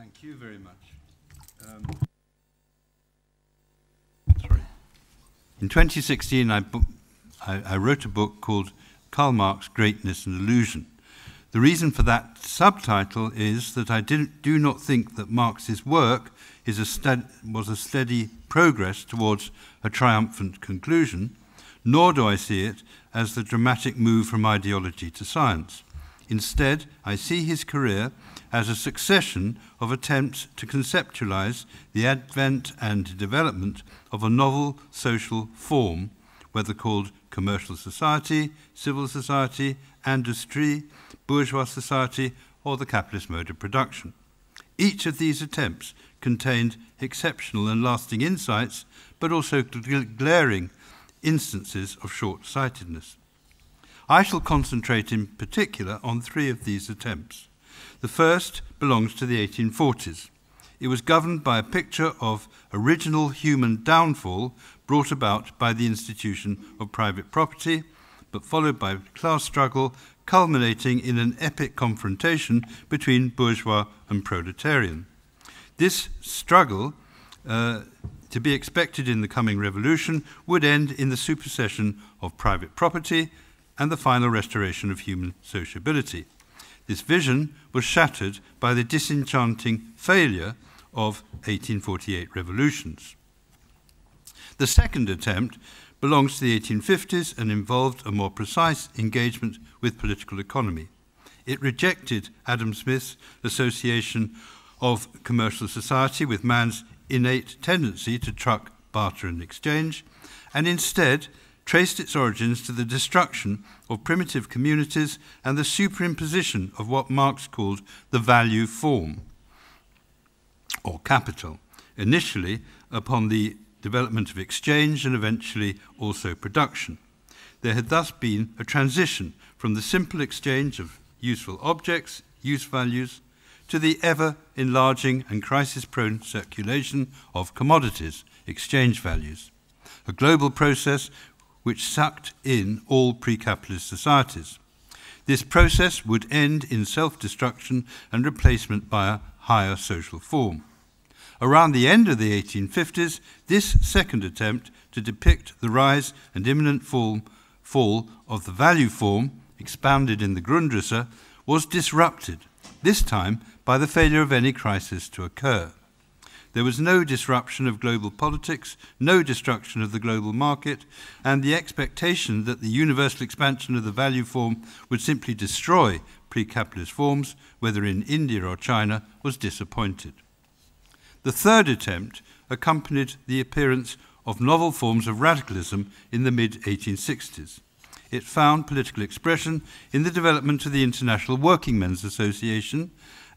Thank you very much. Um, sorry. In 2016, I, I, I wrote a book called Karl Marx, Greatness and Illusion. The reason for that subtitle is that I didn't, do not think that Marx's work is a was a steady progress towards a triumphant conclusion, nor do I see it as the dramatic move from ideology to science. Instead, I see his career as a succession of attempts to conceptualize the advent and development of a novel social form, whether called commercial society, civil society, industry, bourgeois society, or the capitalist mode of production. Each of these attempts contained exceptional and lasting insights, but also glaring instances of short sightedness. I shall concentrate in particular on three of these attempts. The first belongs to the 1840s. It was governed by a picture of original human downfall brought about by the institution of private property, but followed by class struggle, culminating in an epic confrontation between bourgeois and proletarian. This struggle, uh, to be expected in the coming revolution, would end in the supersession of private property and the final restoration of human sociability. This vision was shattered by the disenchanting failure of 1848 revolutions. The second attempt belongs to the 1850s and involved a more precise engagement with political economy. It rejected Adam Smith's association of commercial society with man's innate tendency to truck, barter, and exchange, and instead traced its origins to the destruction of primitive communities and the superimposition of what Marx called the value form, or capital, initially upon the development of exchange and eventually also production. There had thus been a transition from the simple exchange of useful objects, use values, to the ever enlarging and crisis prone circulation of commodities, exchange values, a global process which sucked in all pre capitalist societies. This process would end in self destruction and replacement by a higher social form. Around the end of the 1850s, this second attempt to depict the rise and imminent fall, fall of the value form, expounded in the Grundrisse, was disrupted, this time by the failure of any crisis to occur. There was no disruption of global politics, no destruction of the global market, and the expectation that the universal expansion of the value form would simply destroy pre capitalist forms, whether in India or China, was disappointed. The third attempt accompanied the appearance of novel forms of radicalism in the mid 1860s. It found political expression in the development of the International Working Men's Association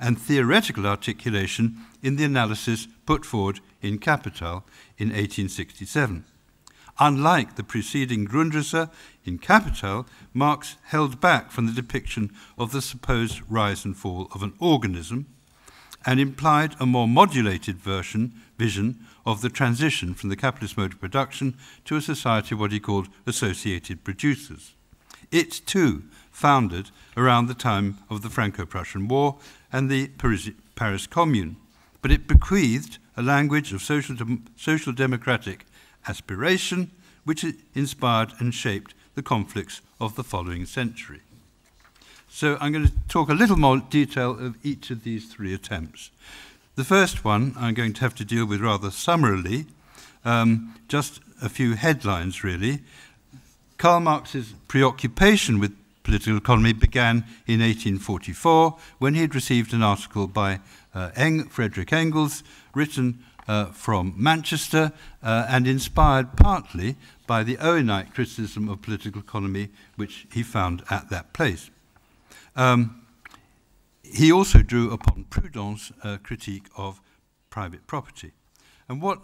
and theoretical articulation in the analysis put forward in Capital in 1867. Unlike the preceding Grundrisse, in Capital, Marx held back from the depiction of the supposed rise and fall of an organism and implied a more modulated version, vision of the transition from the capitalist mode of production to a society of what he called associated producers. It, too, founded around the time of the Franco Prussian War and the Paris, Paris Commune, but it bequeathed a language of social, de social democratic aspiration which inspired and shaped the conflicts of the following century. So I'm going to talk a little more detail of each of these three attempts. The first one I'm going to have to deal with rather summarily, um, just a few headlines really. Karl Marx's preoccupation with political economy began in 1844 when he had received an article by uh, Eng Frederick Engels, written uh, from Manchester uh, and inspired partly by the Owenite criticism of political economy which he found at that place. Um, he also drew upon Proudhon's critique of private property. And what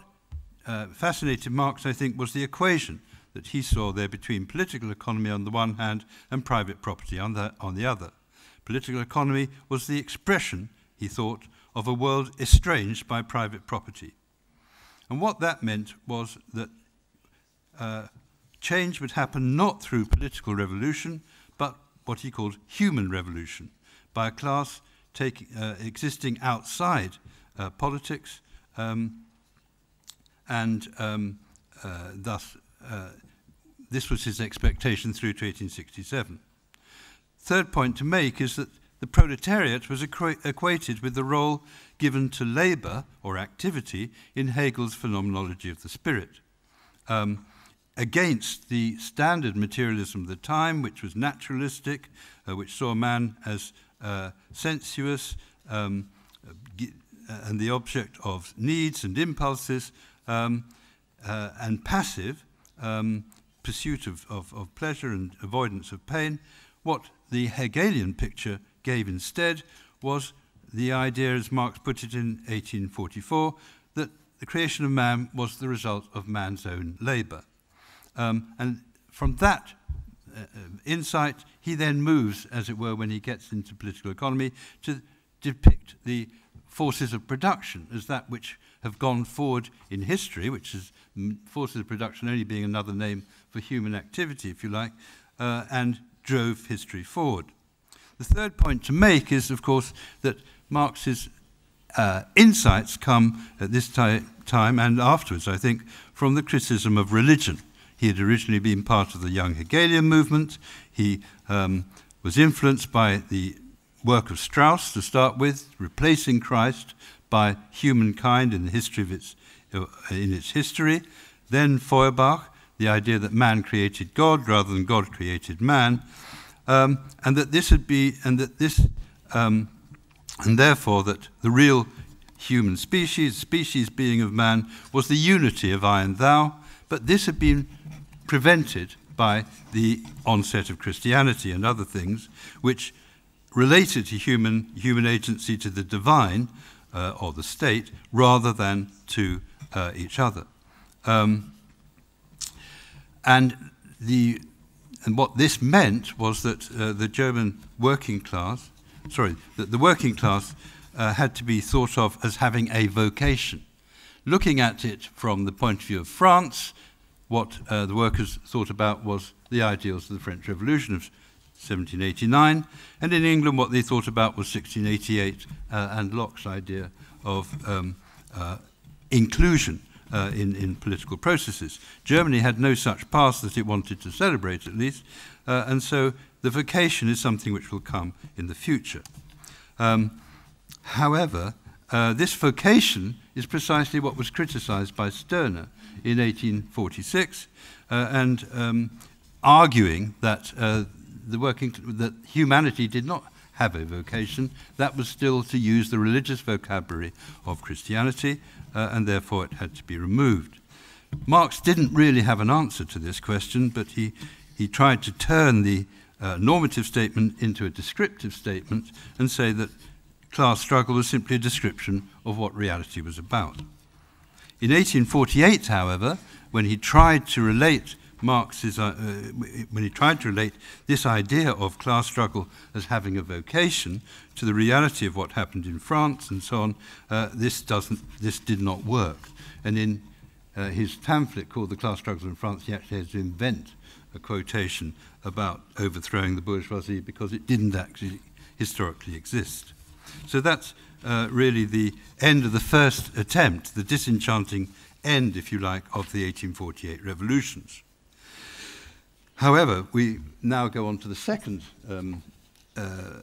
uh, fascinated Marx, I think, was the equation that he saw there between political economy on the one hand and private property on the, on the other. Political economy was the expression, he thought, of a world estranged by private property. And what that meant was that uh, change would happen not through political revolution, but what he called human revolution by a class take, uh, existing outside uh, politics, um, and um, uh, thus uh, this was his expectation through to 1867. Third point to make is that the proletariat was equ equated with the role given to labour or activity in Hegel's phenomenology of the spirit. Um, against the standard materialism of the time, which was naturalistic, uh, which saw man as uh, sensuous um, uh, and the object of needs and impulses, um, uh, and passive um, pursuit of, of, of pleasure and avoidance of pain, what the Hegelian picture gave instead was the idea, as Marx put it in 1844, that the creation of man was the result of man's own labour. Um, and from that uh, insight, he then moves, as it were, when he gets into political economy, to depict the forces of production as that which have gone forward in history, which is forces of production only being another name for human activity, if you like, uh, and drove history forward. The third point to make is, of course, that Marx's uh, insights come at this time and afterwards, I think, from the criticism of religion. He had originally been part of the young Hegelian movement. He um, was influenced by the work of Strauss to start with, replacing Christ by humankind in the history of its, uh, in its history. Then Feuerbach, the idea that man created God rather than God created man, um, and that this would be, and that this, um, and therefore that the real human species, species being of man, was the unity of I and thou, but this had been prevented by the onset of Christianity and other things, which related to human, human agency to the divine uh, or the state rather than to uh, each other. Um, and, the, and what this meant was that uh, the German working class, sorry, that the working class uh, had to be thought of as having a vocation. Looking at it from the point of view of France, what uh, the workers thought about was the ideals of the French Revolution of 1789, and in England what they thought about was 1688 uh, and Locke's idea of um, uh, inclusion uh, in, in political processes. Germany had no such past that it wanted to celebrate, at least, uh, and so the vocation is something which will come in the future. Um, however, uh, this vocation is precisely what was criticized by Stirner in 1846, uh, and um, arguing that the working that humanity did not have a vocation. That was still to use the religious vocabulary of Christianity, uh, and therefore it had to be removed. Marx didn't really have an answer to this question, but he, he tried to turn the uh, normative statement into a descriptive statement and say that class struggle was simply a description of what reality was about. In 1848, however, when he tried to relate Marx's, uh, uh, when he tried to relate this idea of class struggle as having a vocation to the reality of what happened in France and so on, uh, this, doesn't, this did not work. And in uh, his pamphlet called The Class Struggle in France, he actually had to invent a quotation about overthrowing the bourgeoisie because it didn't actually historically exist. So that's uh, really the end of the first attempt, the disenchanting end, if you like, of the 1848 revolutions. However, we now go on to the second um, uh,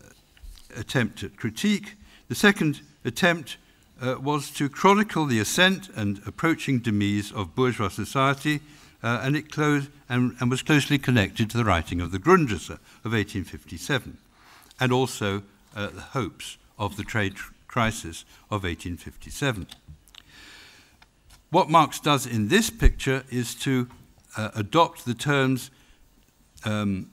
attempt at critique. The second attempt uh, was to chronicle the ascent and approaching demise of bourgeois society, uh, and it closed, and, and, was closely connected to the writing of the Grundrisse of 1857, and also uh, the hopes of the trade crisis of 1857. What Marx does in this picture is to uh, adopt the terms um,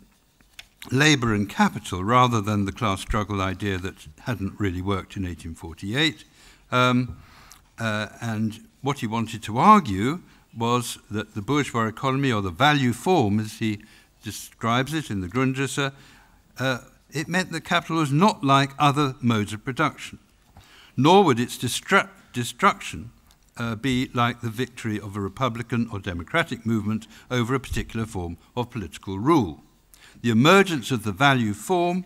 labour and capital rather than the class struggle idea that hadn't really worked in 1848. Um, uh, and what he wanted to argue was that the bourgeois economy, or the value form as he describes it in the Grundrisse, uh, it meant that capital was not like other modes of production, nor would its destru destruction uh, be like the victory of a republican or democratic movement over a particular form of political rule. The emergence of the value form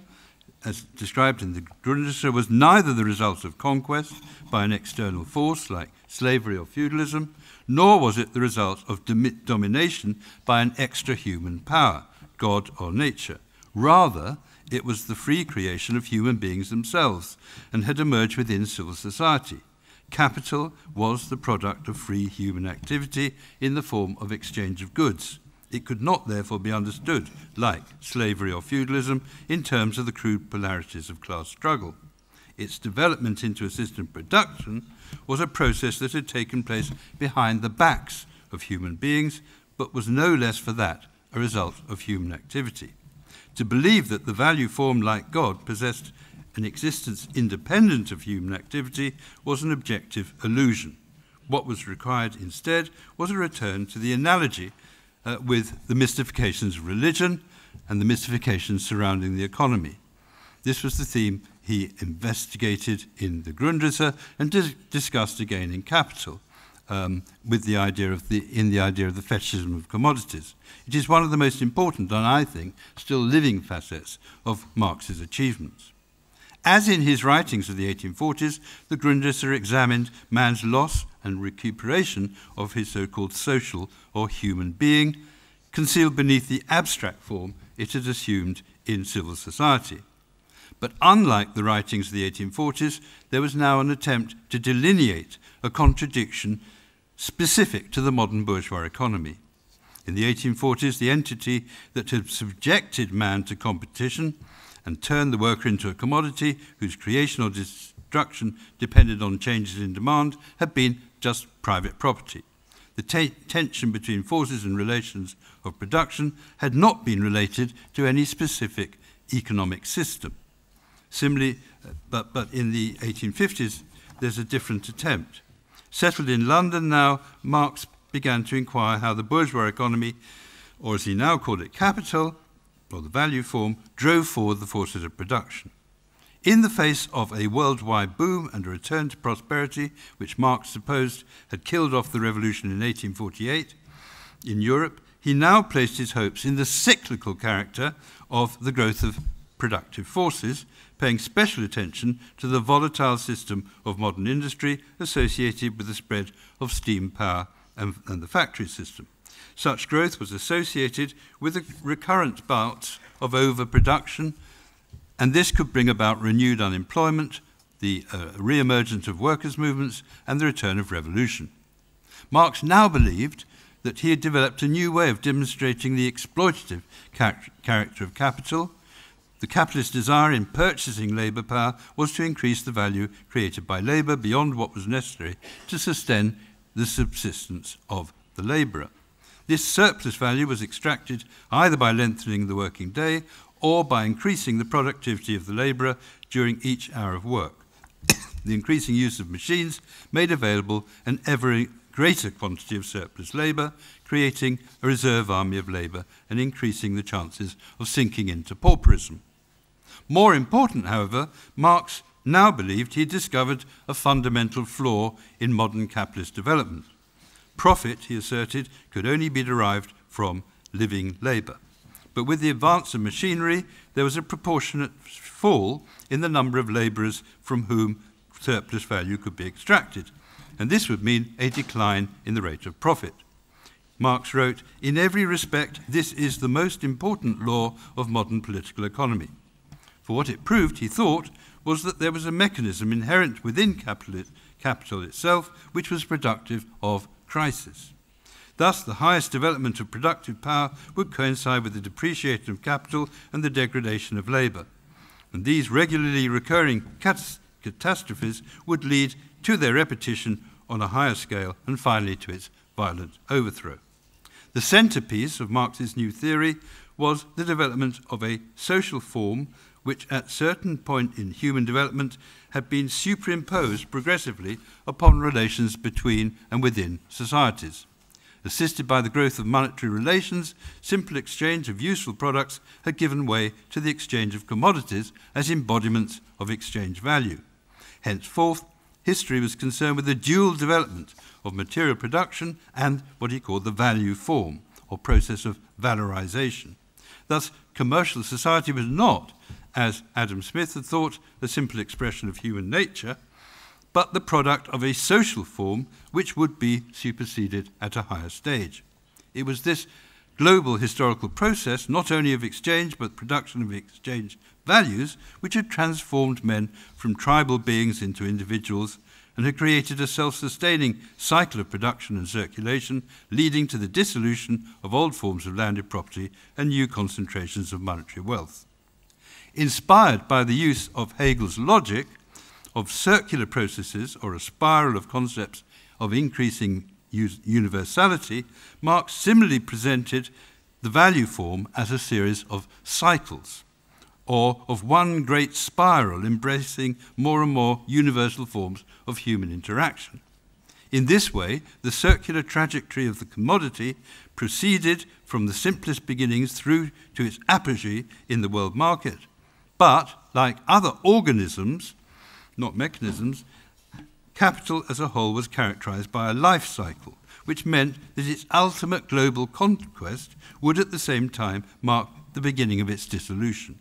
as described in the Grundrisse, was neither the result of conquest by an external force like slavery or feudalism, nor was it the result of dom- domination by an extra human power, God or nature. Rather, it was the free creation of human beings themselves and had emerged within civil society. Capital was the product of free human activity in the form of exchange of goods. It could not therefore be understood, like slavery or feudalism, in terms of the crude polarities of class struggle. Its development into a system of production was a process that had taken place behind the backs of human beings, but was no less for that a result of human activity. To believe that the value form, like God, possessed an existence independent of human activity was an objective illusion. What was required instead was a return to the analogy uh, with the mystifications of religion and the mystifications surrounding the economy. This was the theme he investigated in the Grundrisse and dis- discussed again in Capital. Um, with the idea of the, in the idea of the fetishism of commodities. It is one of the most important and, I think, still living facets of Marx's achievements. As in his writings of the 1840s, the Grundrisse examined man's loss and recuperation of his so called social or human being, concealed beneath the abstract form it had assumed in civil society. But unlike the writings of the 1840s, there was now an attempt to delineate a contradiction specific to the modern bourgeois economy. In the 1840s, the entity that had subjected man to competition and turned the worker into a commodity whose creation or destruction depended on changes in demand had been just private property. The te- tension between forces and relations of production had not been related to any specific economic system. Similarly, uh, but, but in the 1850s, there's a different attempt. Settled in London now, Marx began to inquire how the bourgeois economy, or as he now called it, capital, or the value form, drove forward the forces of production. In the face of a worldwide boom and a return to prosperity, which Marx supposed had killed off the revolution in 1848 in Europe, he now placed his hopes in the cyclical character of the growth of productive forces, paying special attention to the volatile system of modern industry associated with the spread of steam power and, and the factory system. Such growth was associated with a recurrent bouts of overproduction, and this could bring about renewed unemployment, the uh, re emergence of workers' movements, and the return of revolution. Marx now believed that he had developed a new way of demonstrating the exploitative char- character of capital. The capitalist desire in purchasing labour power was to increase the value created by labour beyond what was necessary to sustain the subsistence of the labourer. This surplus value was extracted either by lengthening the working day or by increasing the productivity of the labourer during each hour of work. the increasing use of machines made available an ever greater quantity of surplus labour, creating a reserve army of labour and increasing the chances of sinking into pauperism. More important, however, Marx now believed he had discovered a fundamental flaw in modern capitalist development. Profit, he asserted, could only be derived from living labour. But with the advance of machinery, there was a proportionate fall in the number of labourers from whom surplus value could be extracted, and this would mean a decline in the rate of profit. Marx wrote, In every respect, this is the most important law of modern political economy. For what it proved, he thought, was that there was a mechanism inherent within capital, capital itself which was productive of crisis. Thus, the highest development of productive power would coincide with the depreciation of capital and the degradation of labour. And these regularly recurring cat- catastrophes would lead to their repetition on a higher scale and finally to its violent overthrow. The centerpiece of Marx's new theory was the development of a social form which at certain point in human development had been superimposed progressively upon relations between and within societies. Assisted by the growth of monetary relations, simple exchange of useful products had given way to the exchange of commodities as embodiments of exchange value. Henceforth, history was concerned with the dual development of material production and what he called the value form, or process of valorization. Thus, commercial society was not as Adam Smith had thought, a simple expression of human nature, but the product of a social form which would be superseded at a higher stage. It was this global historical process, not only of exchange but production of exchange values, which had transformed men from tribal beings into individuals and had created a self sustaining cycle of production and circulation, leading to the dissolution of old forms of landed property and new concentrations of monetary wealth. Inspired by the use of Hegel's logic of circular processes or a spiral of concepts of increasing universality, Marx similarly presented the value form as a series of cycles or of one great spiral embracing more and more universal forms of human interaction. In this way, the circular trajectory of the commodity proceeded from the simplest beginnings through to its apogee in the world market. But, like other organisms, not mechanisms, capital as a whole was characterized by a life cycle, which meant that its ultimate global conquest would at the same time mark the beginning of its dissolution.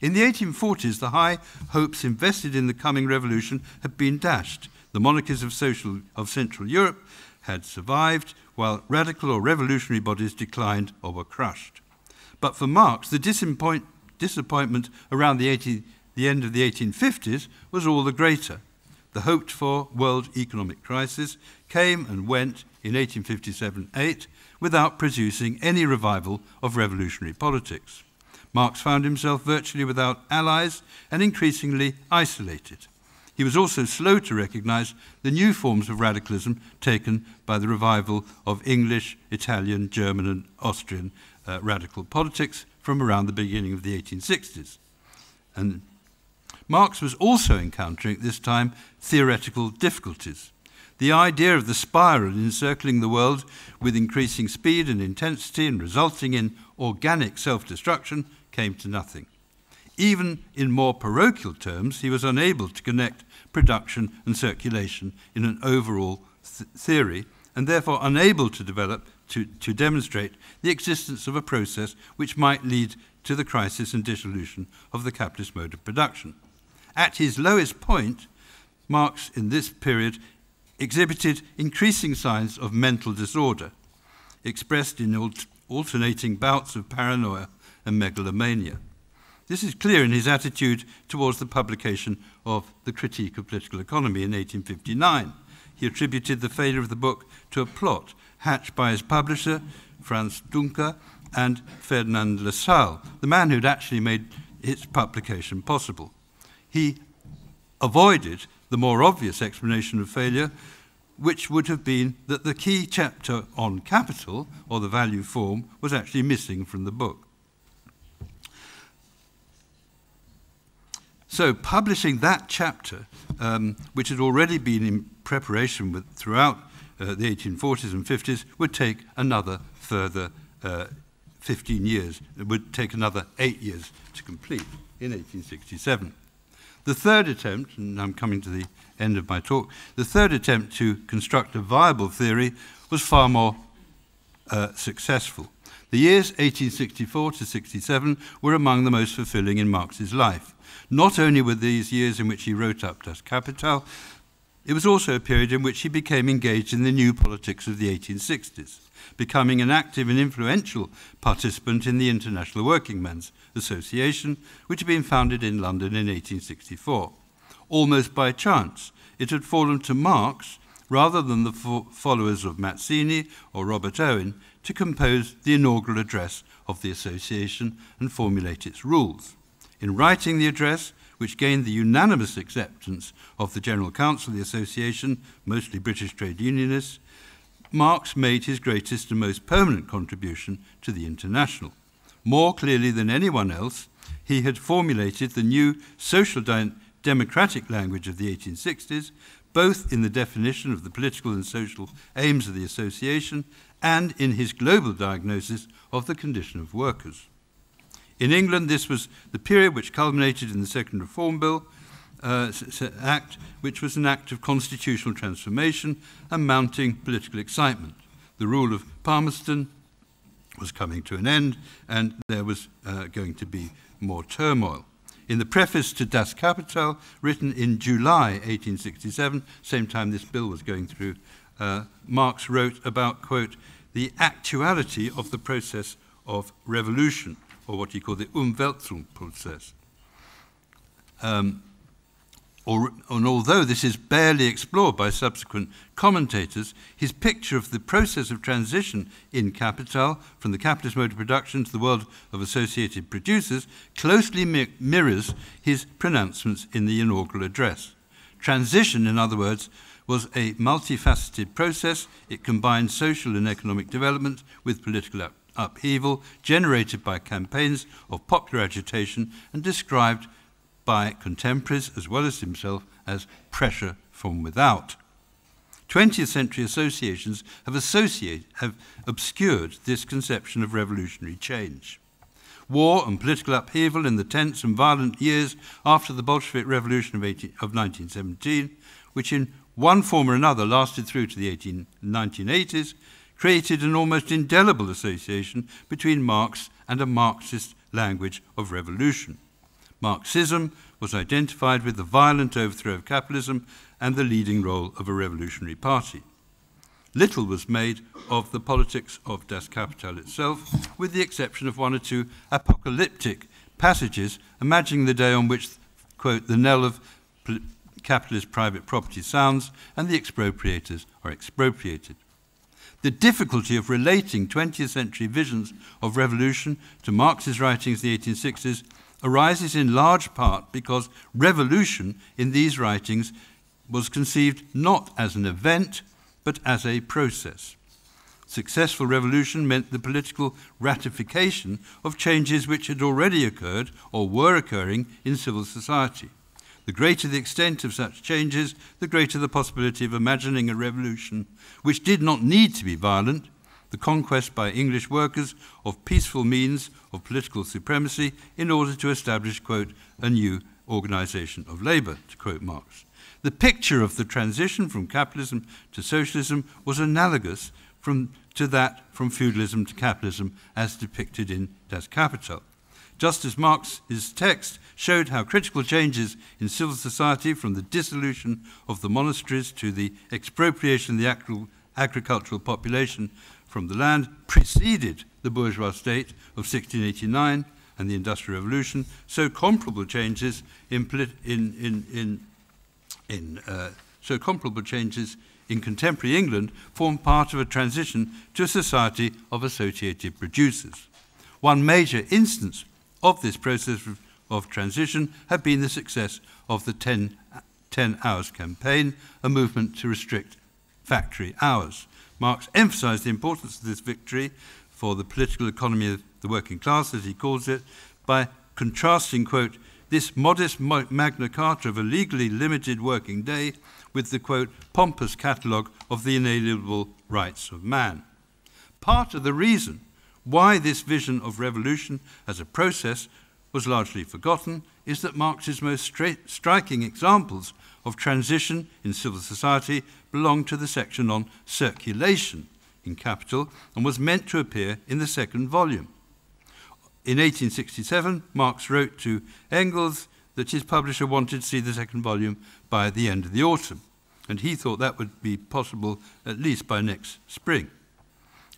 In the 1840s, the high hopes invested in the coming revolution had been dashed. The monarchies of, social, of Central Europe had survived, while radical or revolutionary bodies declined or were crushed. But for Marx, the disappoint, disappointment around the, 18, the end of the 1850s was all the greater. The hoped for world economic crisis came and went in 1857 8 without producing any revival of revolutionary politics. Marx found himself virtually without allies and increasingly isolated. He was also slow to recognize the new forms of radicalism taken by the revival of English, Italian, German, and Austrian uh, radical politics from around the beginning of the 1860s. And Marx was also encountering at this time theoretical difficulties. The idea of the spiral encircling the world with increasing speed and intensity and resulting in organic self destruction came to nothing. Even in more parochial terms, he was unable to connect production and circulation in an overall th theory, and therefore unable to develop, to, to demonstrate the existence of a process which might lead to the crisis and dissolution of the capitalist mode of production. At his lowest point, Marx in this period exhibited increasing signs of mental disorder, expressed in alternating bouts of paranoia and megalomania. This is clear in his attitude towards the publication of The Critique of Political Economy in 1859. He attributed the failure of the book to a plot hatched by his publisher, Franz Duncker, and Ferdinand Lassalle, the man who'd actually made its publication possible. He avoided the more obvious explanation of failure, which would have been that the key chapter on capital, or the value form, was actually missing from the book. So, publishing that chapter, um, which had already been in preparation with, throughout uh, the 1840s and 50s, would take another further uh, 15 years. It would take another eight years to complete in 1867. The third attempt, and I'm coming to the end of my talk, the third attempt to construct a viable theory was far more uh, successful. The years 1864 to 67 were among the most fulfilling in Marx's life. Not only were these years in which he wrote up Das Kapital, it was also a period in which he became engaged in the new politics of the 1860s, becoming an active and influential participant in the International Working Men's Association, which had been founded in London in 1864. Almost by chance, it had fallen to Marx, rather than the fo followers of Mazzini or Robert Owen, to compose the inaugural address of the association and formulate its rules. In writing the address, which gained the unanimous acceptance of the General Council of the Association, mostly British trade unionists, Marx made his greatest and most permanent contribution to the International. More clearly than anyone else, he had formulated the new social democratic language of the 1860s, both in the definition of the political and social aims of the association and in his global diagnosis of the condition of workers. In England, this was the period which culminated in the Second Reform Bill uh, Act, which was an act of constitutional transformation and mounting political excitement. The rule of Palmerston was coming to an end, and there was uh, going to be more turmoil. In the preface to Das Kapital, written in July 1867, same time this bill was going through, uh, Marx wrote about, quote, the actuality of the process of revolution, or what he called the Umwälzungsprozess. Um, or, and although this is barely explored by subsequent commentators, his picture of the process of transition in Capital from the capitalist mode of production to the world of associated producers closely mi mirrors his pronouncements in the inaugural address. Transition, in other words, was a multifaceted process. It combined social and economic development with political upheaval generated by campaigns of popular agitation and described by contemporaries as well as himself as pressure from without. 20th century associations have, have obscured this conception of revolutionary change. War and political upheaval in the tense and violent years after the Bolshevik Revolution of, 18, of 1917, which in one form or another lasted through to the 18, 1980s, created an almost indelible association between Marx and a Marxist language of revolution. Marxism was identified with the violent overthrow of capitalism and the leading role of a revolutionary party. Little was made of the politics of Das Kapital itself, with the exception of one or two apocalyptic passages imagining the day on which, quote, the knell of capitalist private property sounds and the expropriators are expropriated. The difficulty of relating 20th century visions of revolution to Marx's writings in the 1860s arises in large part because revolution in these writings was conceived not as an event, but as a process. Successful revolution meant the political ratification of changes which had already occurred or were occurring in civil society. The greater the extent of such changes, the greater the possibility of imagining a revolution which did not need to be violent, the conquest by English workers of peaceful means of political supremacy in order to establish, quote, a new organization of labor, to quote Marx. The picture of the transition from capitalism to socialism was analogous from, to that from feudalism to capitalism as depicted in Das Kapital. Just as Marx's text showed how critical changes in civil society from the dissolution of the monasteries to the expropriation of the agricultural population from the land preceded the bourgeois state of 1689 and the Industrial Revolution, so comparable changes in, in, in, in, in uh, so comparable changes in contemporary England form part of a transition to a society of associated producers. One major instance of this process of, transition had been the success of the 10, 10 hours campaign, a movement to restrict factory hours. Marx emphasized the importance of this victory for the political economy of the working class, as he calls it, by contrasting, quote, this modest Magna Carta of a legally limited working day with the, quote, pompous catalogue of the inalienable rights of man. Part of the reason why this vision of revolution as a process was largely forgotten is that Marx's most striking examples of transition in civil society belonged to the section on circulation in Capital and was meant to appear in the second volume. In 1867, Marx wrote to Engels that his publisher wanted to see the second volume by the end of the autumn, and he thought that would be possible at least by next spring.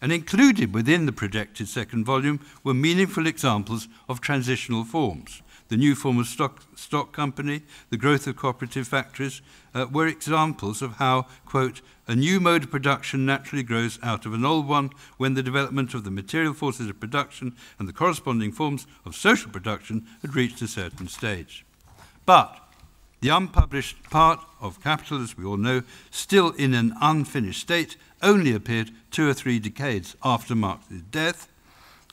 And included within the projected second volume were meaningful examples of transitional forms, the new form of stock, stock company, the growth of cooperative factories, uh, were examples of how, quote, a new mode of production naturally grows out of an old one when the development of the material forces of production and the corresponding forms of social production had reached a certain stage. But the unpublished part of Capital, as we all know, still in an unfinished state, only appeared two or three decades after Marx's death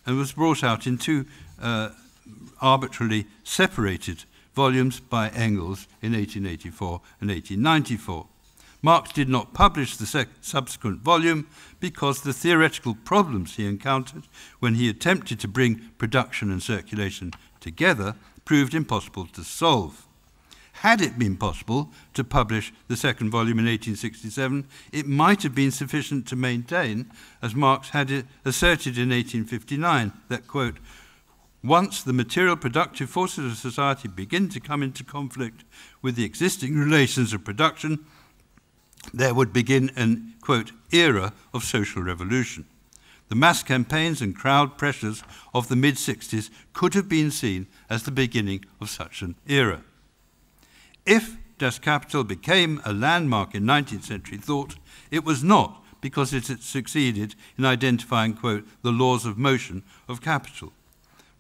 and was brought out in two uh, arbitrarily separated volumes by Engels in 1884 and 1894. Marx did not publish the subsequent volume because the theoretical problems he encountered when he attempted to bring production and circulation together proved impossible to solve. Had it been possible to publish the second volume in 1867, it might have been sufficient to maintain, as Marx had asserted in 1859, that, quote, once the material productive forces of society begin to come into conflict with the existing relations of production, there would begin an, quote, era of social revolution. The mass campaigns and crowd pressures of the mid 60s could have been seen as the beginning of such an era. If Das Kapital became a landmark in 19th century thought, it was not because it had succeeded in identifying, quote, the laws of motion of capital.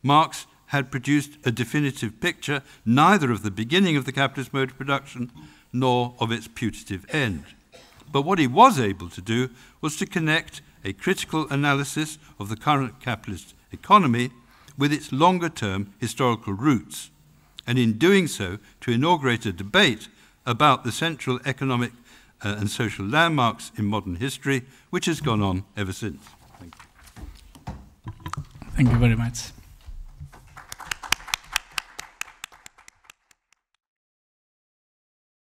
Marx had produced a definitive picture neither of the beginning of the capitalist mode of production nor of its putative end. But what he was able to do was to connect a critical analysis of the current capitalist economy with its longer term historical roots, and in doing so, to inaugurate a debate about the central economic uh, and social landmarks in modern history, which has gone on ever since. Thank you very much.